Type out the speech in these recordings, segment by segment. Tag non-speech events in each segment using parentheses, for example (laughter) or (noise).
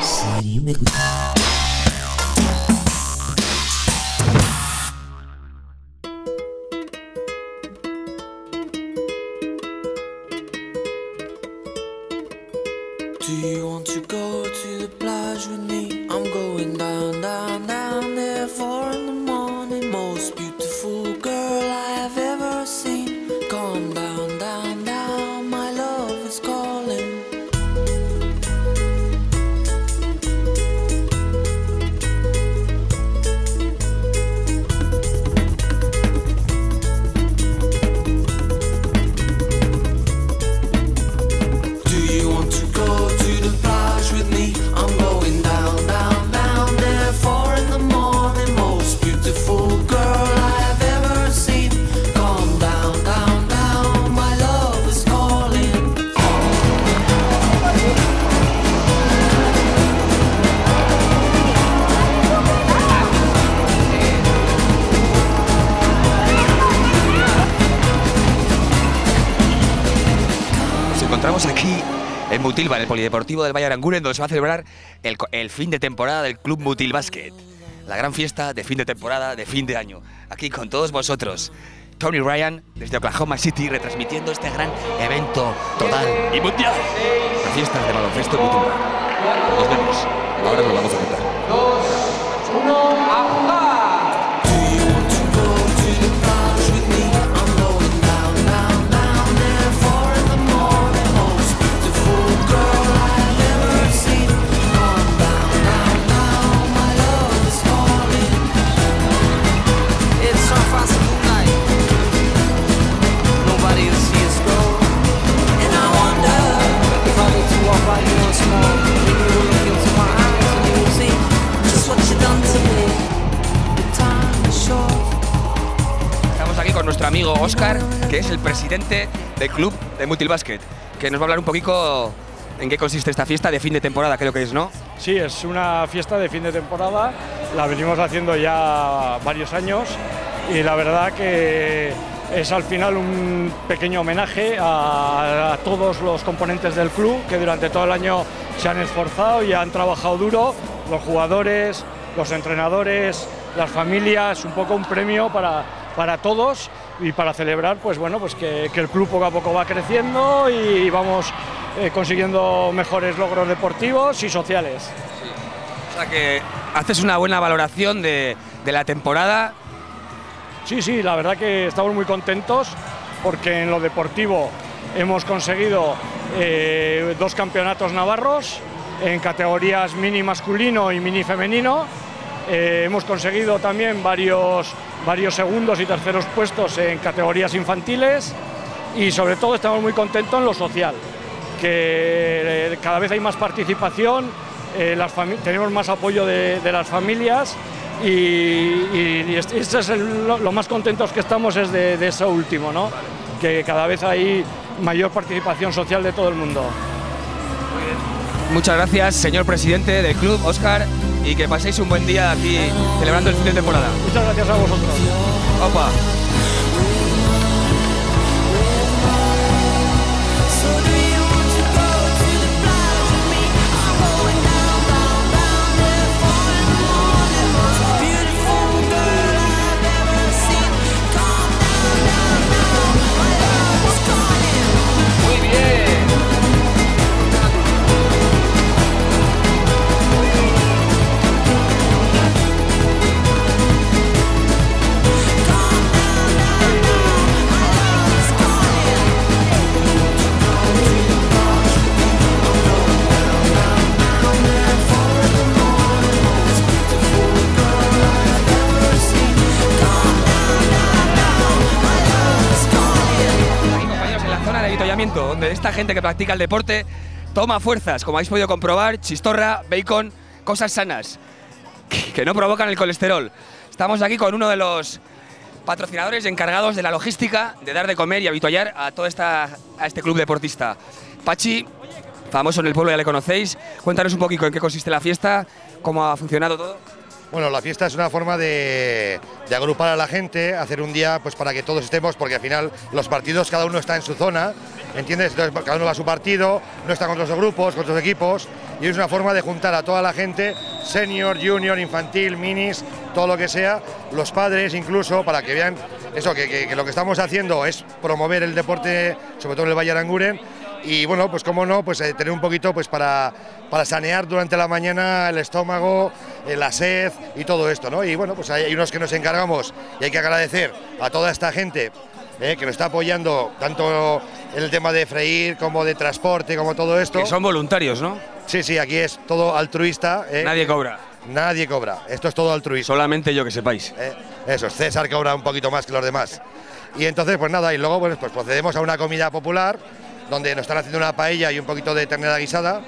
Serio me gusta. Encontramos aquí en Mutilva, en el Polideportivo del Valle Aranguren, donde se va a celebrar el, fin de temporada del Club Mutil Basket. La gran fiesta de fin de temporada, de fin de año. Aquí con todos vosotros. Tony Ryan, desde Oklahoma City, retransmitiendo este gran evento total y mundial. La fiesta de baloncesto Mutilva. Nos vemos. Ahora nos vamos a contar. Do que es el presidente del club de Mutil Basket, que nos va a hablar un poquito en qué consiste esta fiesta de fin de temporada, creo que es, ¿no? Sí, es una fiesta de fin de temporada, la venimos haciendo ya varios años y la verdad que es al final un pequeño homenaje a, a todos los componentes del club que durante todo el año se han esforzado y han trabajado duro, los jugadores, los entrenadores, las familias, un poco un premio para, para todos y para celebrar pues bueno, pues que, que el club poco a poco va creciendo y vamos eh, consiguiendo mejores logros deportivos y sociales. O sea que haces una buena valoración de, de la temporada. Sí, sí, la verdad que estamos muy contentos porque en lo deportivo hemos conseguido eh, dos campeonatos navarros en categorías mini masculino y mini femenino. Eh, hemos conseguido también varios, varios segundos y terceros puestos en categorías infantiles y sobre todo estamos muy contentos en lo social, que eh, cada vez hay más participación, eh, las tenemos más apoyo de, las familias y, este es lo, más contentos que estamos es de, de eso último, ¿no? que cada vez hay mayor participación social de todo el mundo. Muchas gracias, señor presidente del club, Oscar, y que paséis un buen día aquí celebrando el fin de temporada. Muchas gracias a vosotros. Opa. Avituallamiento, donde esta gente que practica el deporte toma fuerzas, como habéis podido comprobar, chistorra, bacon, cosas sanas, que- no provocan el colesterol. Estamos aquí con uno de los patrocinadores encargados de la logística, de dar de comer y avituallar a todo esta, a este club deportista. Pachi, famoso en el pueblo, ya le conocéis. Cuéntanos un poquito en qué consiste la fiesta, cómo ha funcionado todo. Bueno, la fiesta es una forma de, agrupar a la gente, hacer un día pues para que todos estemos, porque al final los partidos cada uno está en su zona, ¿entiendes? Entonces cada uno va a su partido, no está con otros grupos, con otros equipos, y es una forma de juntar a toda la gente, senior, junior, infantil, minis, todo lo que sea, los padres incluso, para que vean eso, que, que- que lo que estamos haciendo es promover el deporte, sobre todo en el Valle Aranguren, y bueno, pues cómo no, pues eh, tener un poquito pues para, para sanear durante la mañana el estómago, eh, la sed y todo esto, ¿no? Y bueno, pues hay, hay unos que nos encargamos y hay que agradecer a toda esta gente eh, que nos está apoyando tanto en el tema de freír como de transporte, como todo esto. Que son voluntarios, ¿no? Sí, sí, aquí es todo altruista. Nadie cobra. Nadie cobra. Esto es todo altruista. Solamente yo que sepáis. Eso, César cobra un poquito más que los demás. Y entonces, pues nada, y luego pues, pues procedemos a una comida popular, donde nos están haciendo una paella y un poquito de ternera guisada.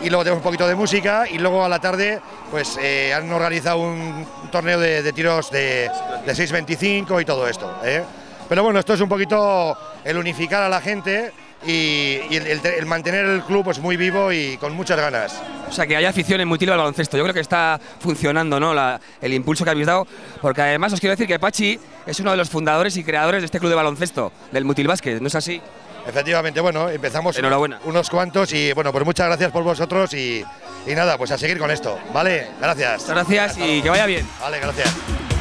Y luego tenemos un poquito de música y luego a la tarde pues eh, han organizado un torneo de, tiros de, de 6.25 y todo esto. ¿eh? Pero bueno, esto es un poquito el unificar a la gente y, el, mantener el club pues muy vivo y con muchas ganas. O sea, que hay afición en Mutilva al baloncesto. Yo creo que está funcionando ¿no? El impulso que habéis dado. Porque además os quiero decir que Pachi es uno de los fundadores y creadores de este club de baloncesto, del Mutilbásquet. ¿No es así? Efectivamente, bueno, empezamos Enhorabuena. unos cuantos y bueno, pues muchas gracias por vosotros y, y nada, pues a seguir con esto, ¿vale? Gracias. Gracias y que vaya bien. Vale, gracias.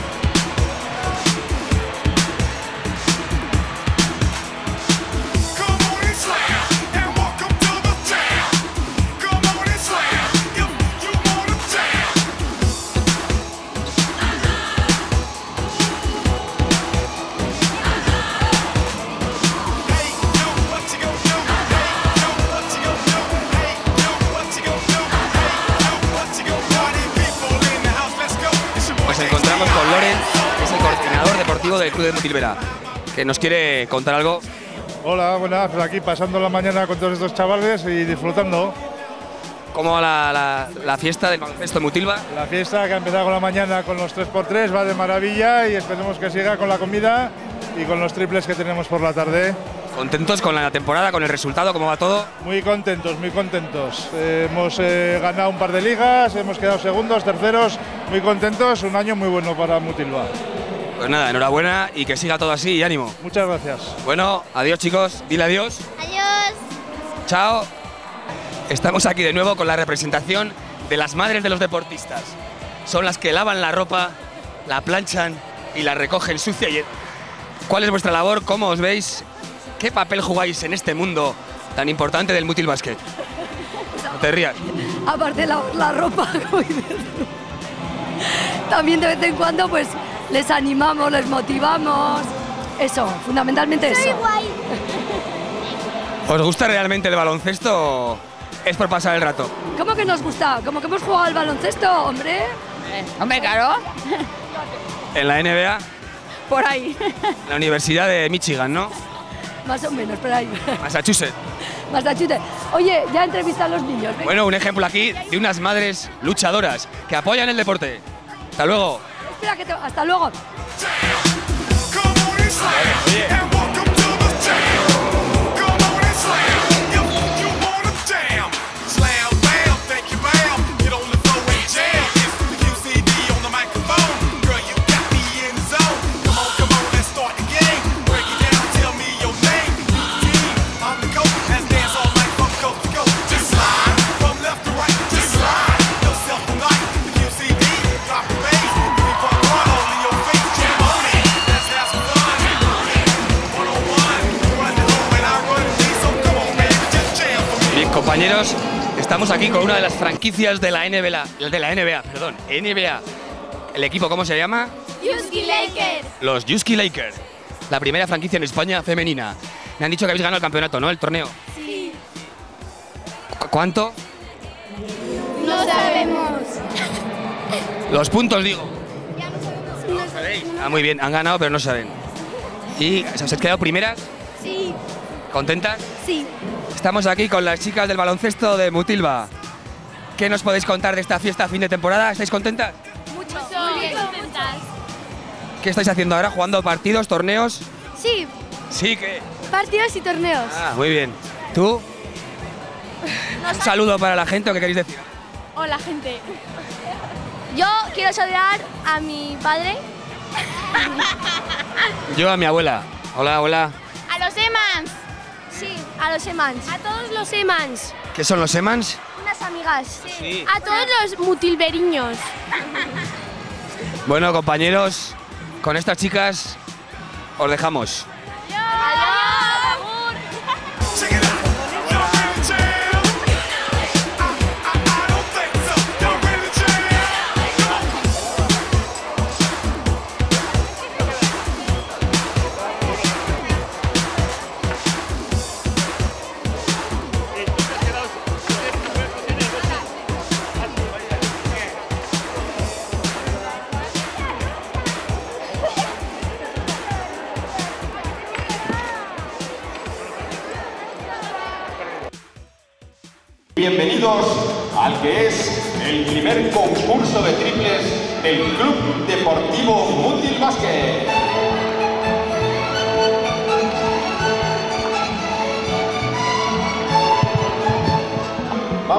Mutilvera, que nos quiere contar algo. Hola, buenas, pues aquí pasando la mañana con todos estos chavales y disfrutando. ¿Cómo va la, la- la fiesta del baloncesto de Mutilva? La fiesta que ha empezado con la mañana con los 3x3 va de maravilla y esperemos que siga con la comida y con los triples que tenemos por la tarde. ¿Contentos con la temporada, con el resultado, cómo va todo? Muy contentos, muy contentos. Eh, hemos eh, ganado un par de ligas, hemos quedado segundos, terceros, muy contentos, un año muy bueno para Mutilva. Pues nada, enhorabuena y que siga todo así y ánimo. Muchas gracias. Bueno, adiós chicos, dile adiós. Adiós. Chao. Estamos aquí de nuevo con la representación de las madres de los deportistas. Son las que lavan la ropa, la planchan y la recogen sucia y... ¿Cuál es vuestra labor? ¿Cómo os veis? ¿Qué papel jugáis en este mundo tan importante del mutil basket? No te rías. aparte la, la ropa, (laughs) como dices tú. También de vez en cuando pues les animamos, les motivamos. Eso, fundamentalmente eso. guay. (laughs) ¿Os gusta realmente el baloncesto o es por pasar el rato? ¿Cómo que nos gusta? ¿Cómo que hemos jugado al baloncesto, hombre? Hombre, claro, (laughs) En la NBA, por ahí. la Universidad de Michigan, ¿no? (laughs) Más o menos, por ahí. Massachusetts. Massachusetts. Oye, ya entrevista a los niños. venga. Bueno, un ejemplo aquí de unas madres luchadoras que apoyan el deporte. Hasta luego. Espera que te... Hasta luego. Compañeros, estamos aquí con una de las franquicias de la NBA, de la NBA, perdón, NBA. ¿El equipo cómo se llama? Yuski Lakers. Los Yuski Lakers. La primera franquicia en España femenina. Me han dicho que habéis ganado el campeonato, ¿no? El torneo. Sí. ¿Cu- ¿Cuánto? No sabemos. Los puntos, digo. Ya no sabemos. No ¿Sabéis? Ah, muy bien, han ganado, pero no saben. ¿Y os habéis quedado primeras? Sí. ¿Contentas? Sí. Estamos aquí con las chicas del baloncesto de Mutilva. ¿Qué nos podéis contar de esta fiesta a fin de temporada? ¿Estáis contentas? Mucho. Muy bien contentas. ¿Qué estáis haciendo ahora? ¿Jugando partidos, torneos? Sí. Sí, que. Partidos y torneos. Ah, muy bien. ¿Tú? (laughs) Un saludo para la gente, ¿o qué queréis decir? Hola, gente. Yo quiero saludar a mi padre, Yo a mi abuela. Hola, abuela. a los Emans. A los Emans. A todos los Emans. ¿Qué son los Emans? Unas amigas. Sí. A todos los mutilberiños. (laughs) Bueno, compañeros, con estas chicas os dejamos. Bienvenidos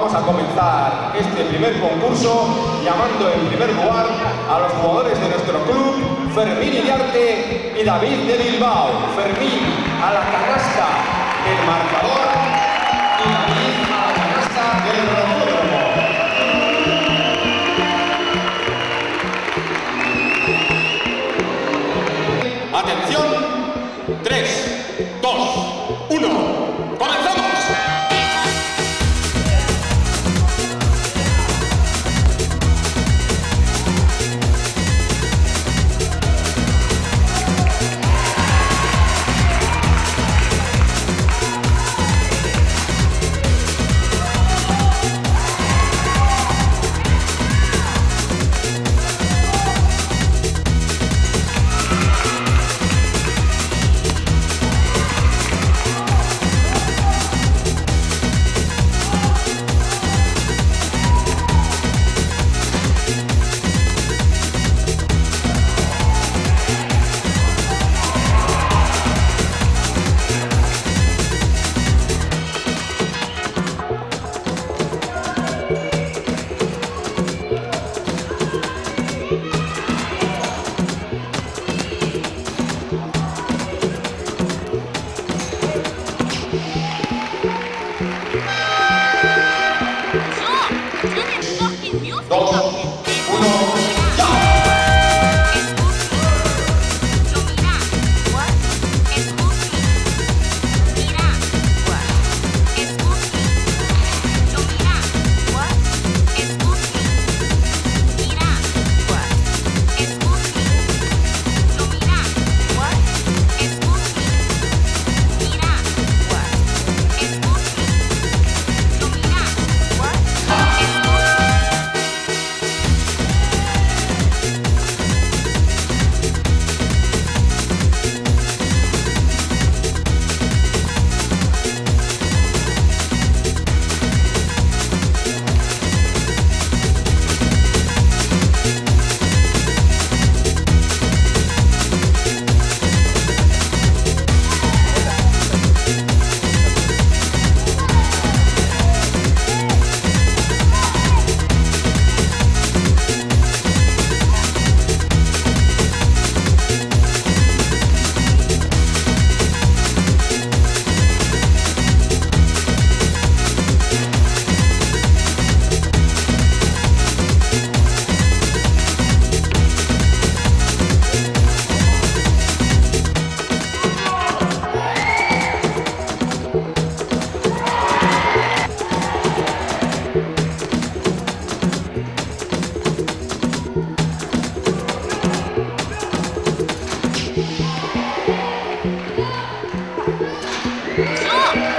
Vamos a comenzar este primer concurso llamando en primer lugar a los jugadores de nuestro club, Fermín Iriarte y David de Bilbao. Fermín a la canasta del marcador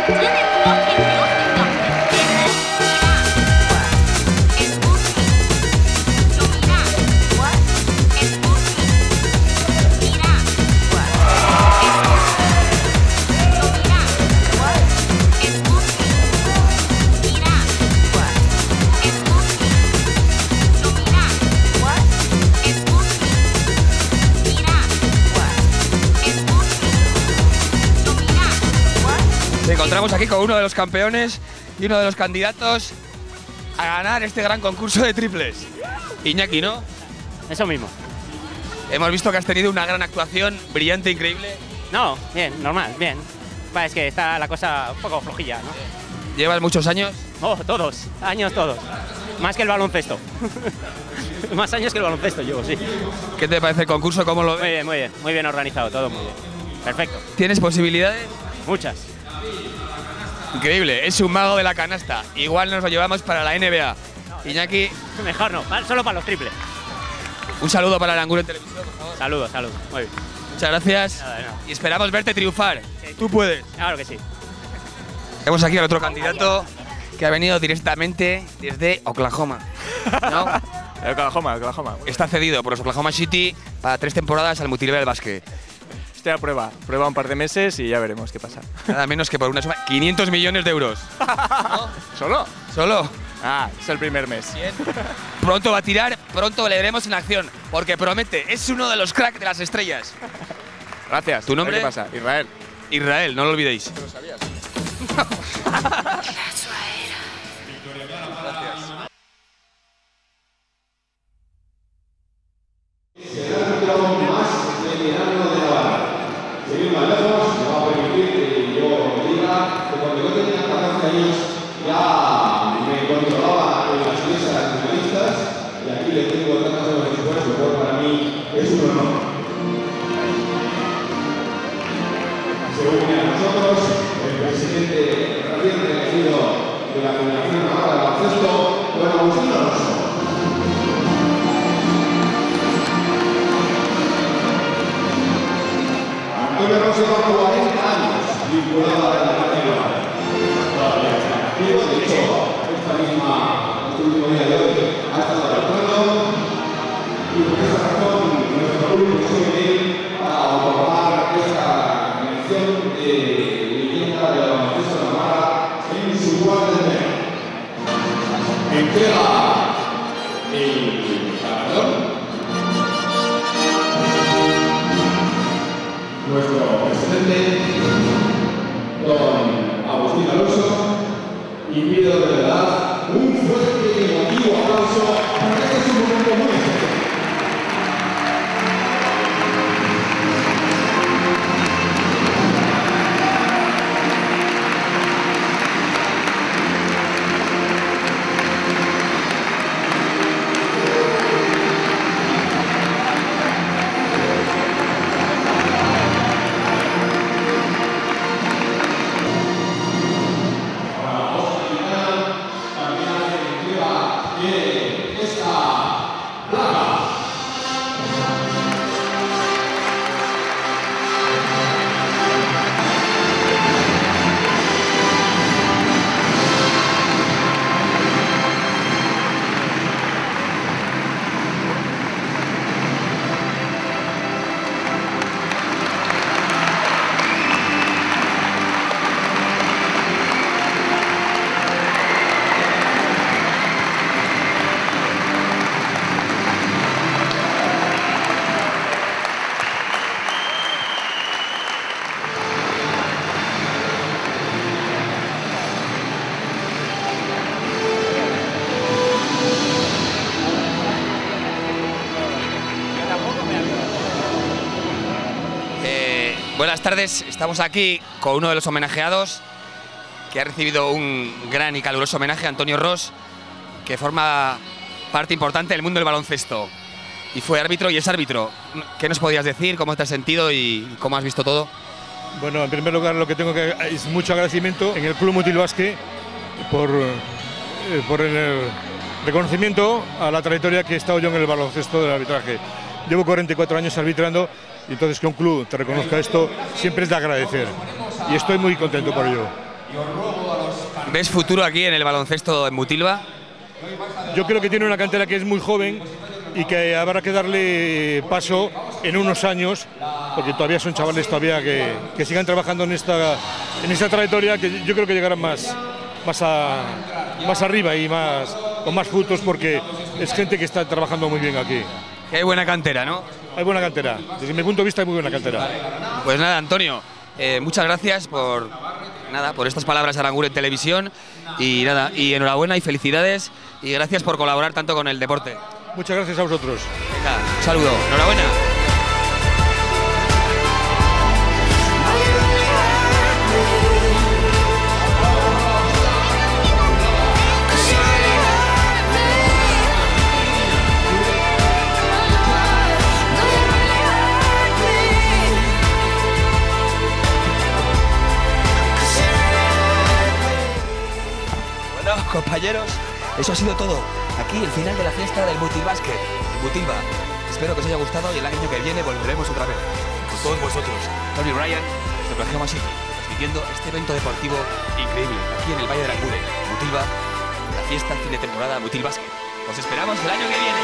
Nos aquí con uno de los campeones y uno de los candidatos a ganar este gran concurso de triples. Iñaki, ¿no? Eso mismo. Hemos visto que has tenido una gran actuación, brillante, increíble. No, bien, normal, bien. Va, es que está la cosa un poco flojilla, ¿no? ¿Llevas muchos años? Oh, todos, años todos. Más que el baloncesto. (laughs) Más años que el baloncesto llevo, sí. ¿Qué te parece el concurso? ¿Cómo lo Muy bien, muy bien, muy bien organizado, todo muy bien. Perfecto. ¿Tienes posibilidades? Muchas. Increíble, es un mago de la canasta. Igual nos lo llevamos para la NBA. Iñaki, Mejor no, solo para los triples. un saludo para Aranguren en televisión, por favor. Saludos, saludos. Muy bien. Muchas gracias. Nada, de nada. Y esperamos verte triunfar. Tú puedes. Claro que sí. Tenemos aquí al otro candidato que ha venido directamente desde Oklahoma. ¿No? (laughs) Oklahoma, Oklahoma. Está cedido por los Oklahoma City para tres temporadas al Multilevel Basket. Estoy a prueba. Prueba un par de meses y ya veremos qué pasa. (laughs) Nada menos que por una suma 500 millones de euros. (laughs) ¿Solo? Solo. Ah, es el primer mes. (laughs) Pronto va a tirar, pronto le veremos en acción, porque promete, es uno de los cracks de las estrellas. Gracias. ¿Tu nombre? ¿Qué pasa? Israel. Israel, no lo olvidéis. ¿Lo sabías? Seguir más lejos me va a permitir que yo diga que cuando yo tenía 14 ya me controlaba en las mesas finalistas y aquí le tengo tantos años después, lo cual para mí es un honor. Se une a nosotros el presidente recién elegido de la Federación Navarra de Baloncesto, don Agustín Alonso. Antonio Rossi lleva 40 años vinculado a la buenas tardes, estamos aquí con uno de los homenajeados que ha recibido un gran y caluroso homenaje, Antonio Ross, que forma parte importante del mundo del baloncesto. Y fue árbitro y es árbitro. ¿Qué nos podías decir? ¿Cómo te has sentido y cómo has visto todo? Bueno, en primer lugar lo que tengo que es mucho agradecimiento en el Club Mutil Basque por, eh, por el reconocimiento a la trayectoria que he estado yo en el baloncesto del arbitraje. Llevo 44 años arbitrando y entonces que un club te reconozca esto siempre es de agradecer y estoy muy contento por ello. ¿Ves futuro aquí en el baloncesto en Mutilva? Yo creo que tiene una cantera que es muy joven y que habrá que darle paso en unos años, porque todavía son chavales todavía que, que sigan trabajando en esta, en esta trayectoria, que yo creo que llegarán más, más, a- más arriba y más, con más frutos, porque es gente que está trabajando muy bien aquí. Hay buena cantera, ¿no? Hay buena cantera, desde mi punto de vista hay muy buena cantera. Pues nada, Antonio, eh, muchas gracias por nada, por estas palabras de Arangur en televisión y nada, y enhorabuena y felicidades y gracias por colaborar tanto con el deporte. Muchas gracias a vosotros. Venga, un saludo, enhorabuena. Eso ha sido todo. Aquí el final de la fiesta del Mutilbásquet, en Mutilva. Espero que os haya gustado y el año que viene volveremos otra vez. Con todos vosotros. Tony Ryan, de Oklahoma City, transmitiendo este evento deportivo increíble aquí en el Valle de la Cure, Mutilva, la fiesta fin de temporada Mutilbásquet. Os esperamos el año que viene.